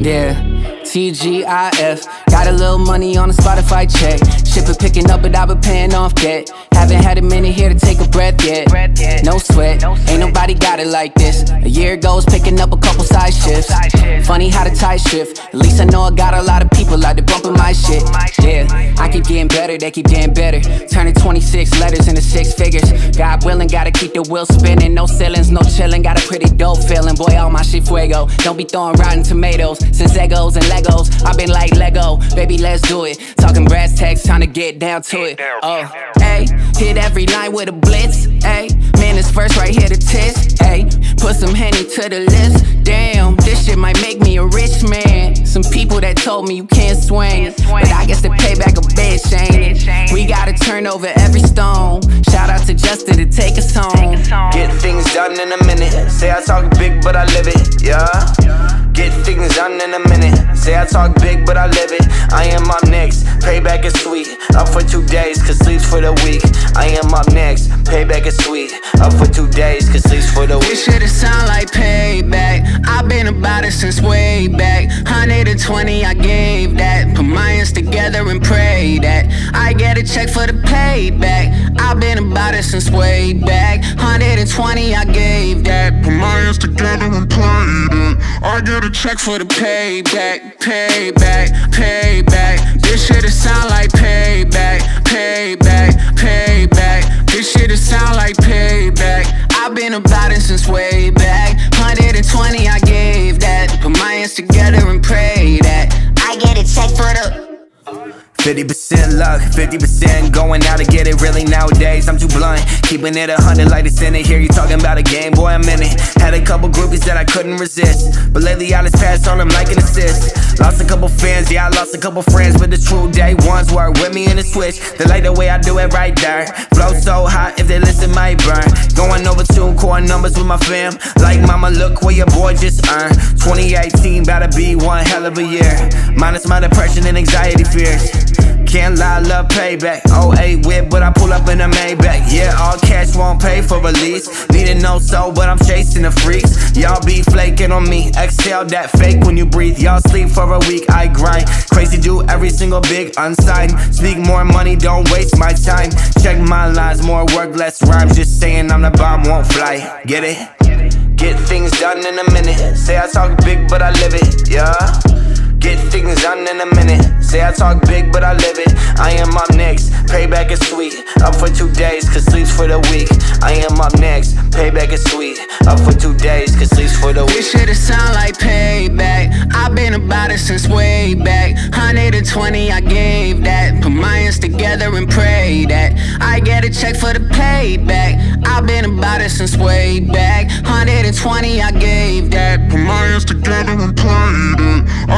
Yeah, TGIF. Got a little money on a Spotify check. Shipper picking up, but I've been paying off debt. Haven't had a minute here to take a breath yet. No sweat, ain't nobody got it like this. A year goes picking up a couple side shifts. Funny how the tie shift. At least I know I got a lot of people out there bumping my shit. Keep getting better, they keep getting better. Turning 26 letters into six figures. God willing, gotta keep the wheel spinning. No ceilings, no chilling. Got a pretty dope feeling. Boy, all my shit fuego. Don't be throwing rotten tomatoes. Since Egos and Legos, I've been like Lego. Baby, let's do it. Talking brass tacks, time to get down to it. Oh, hey, hit every line with a blitz. Hey, man, it's first right here to test. Hey, put some Henny to the list. Damn, this shit might make me a rich man. Some people that told me you can't swing. But I guess the payback a bitch ain't it? We gotta turn over every stone. Shout out to Justin to take us home. Get things done in a minute. Say I talk big, but I live it. Yeah. Get things done in a minute. Say I talk big, but I live it. I am up next. Payback is sweet. Up for two days, cause sleeps for the week. I am up next. Payback is sweet. Up for two days, cause sleeps for the week. This shit sound like payback. I've been about it since way back. 120, I gave that. Put my hands together and pray that I get a check for the payback. I've been about it since way back. 120, I gave that. Put my hands together and pray that I get a check for the payback, payback, payback. This shit sound like payback, payback, payback. This shit sound like payback. I've been about it since way back. 120, I gave that. Put my hands together and pray that I get a check for the. 50% luck, 50% going out to get it really nowadays. I'm too blunt, keeping it a hundred like the Senate. Hear you talking about a game, boy, I'm in it. Had a couple groupies that I couldn't resist, but lately I just passed on them like an assist. Lost a couple fans, yeah, I lost a couple friends, but the true day ones were with me in the switch. They like the way I do it right there. Flow so hot, if they listen, might burn. Going over two core numbers with my fam. Like, mama, look where your boy just earned. 2018, about to be one hell of a year. Minus my depression and anxiety fears. Can't lie, love payback. 08 whip, but I pull up in a Maybach. Yeah, all cash won't pay for release. Need to know so, but I'm chasing the freaks. Y'all be flaking on me. Exhale that fake when you breathe. Y'all sleep for a week, I grind. Crazy do every single big unsigned. Speak more money, don't waste my time. Check my lines, more work, less rhymes. Just saying I'm the bomb, won't fly. Get it? Get things done in a minute. Say I talk big, but I live it. Yeah. Get things done in a minute. Say I talk big, but I live it. I am up next. Payback is sweet. Up for two days, cause sleeps for the week. I am up next. Payback is sweet. Up for two days, cause sleeps for the week. This shit sound like payback. I've been about it since way back. 120, I gave that. Put my hands together and pray that I get a check for the payback. I've been about it since way back. 120, I gave that. Put my hands together and pray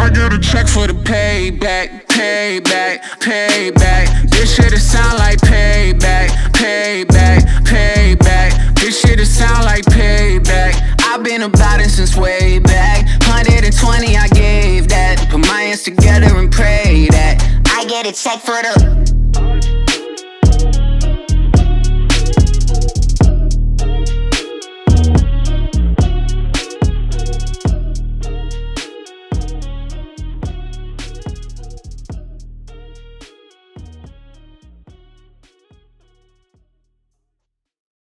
I get a check for the payback, payback, payback. This shit sound like payback, payback, payback. This shit sound like payback. I've been about it since way back. 120, I gave that. Put my hands together and pray that I get a check for the.